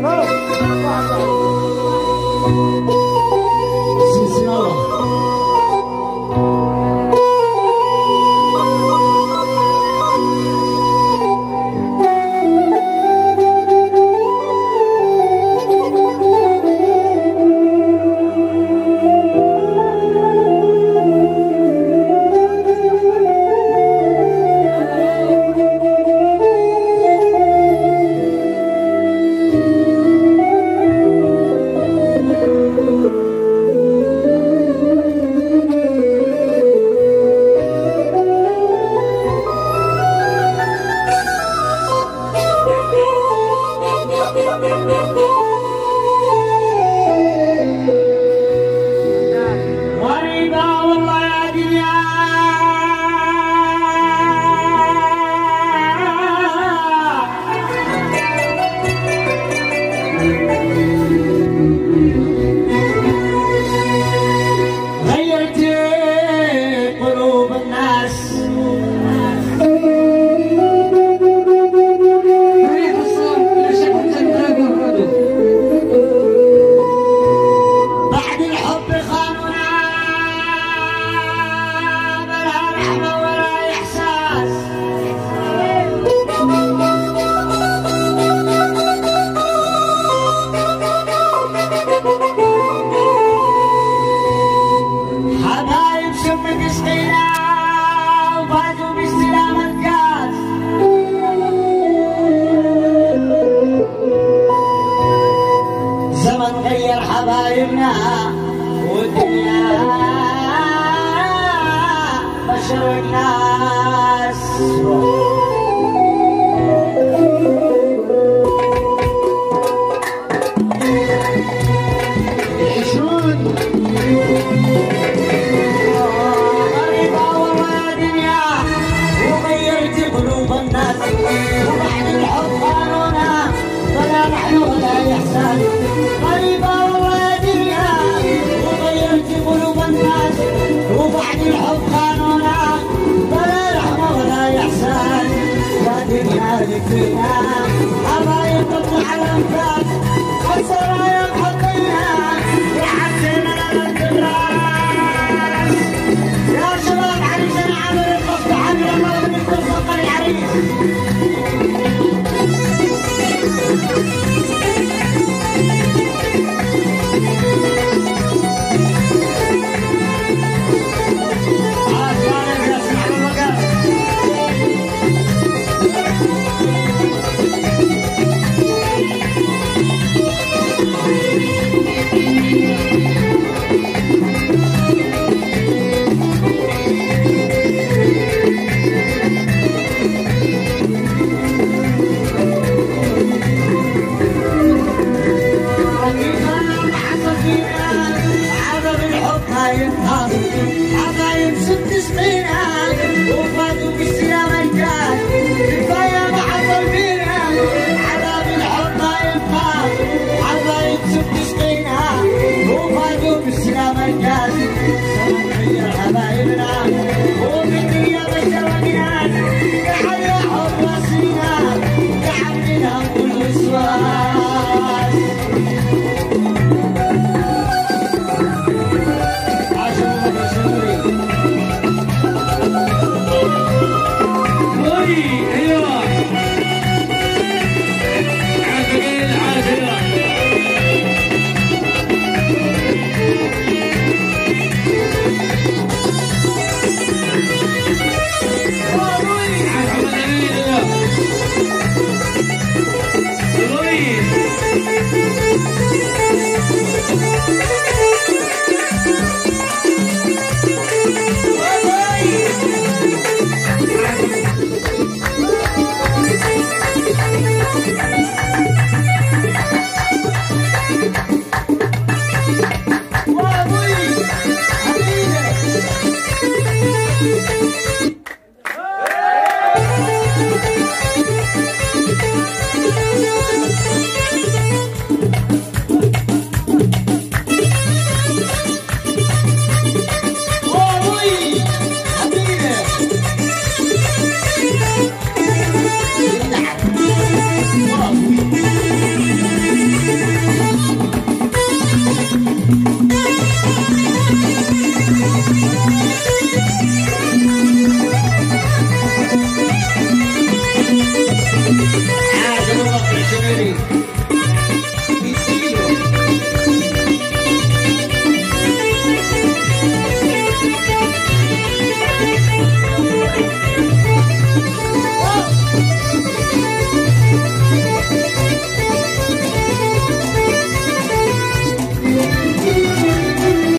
Sim, Música Karena ذكرنا حبايب الحرم فات وسرايا get high. Vini.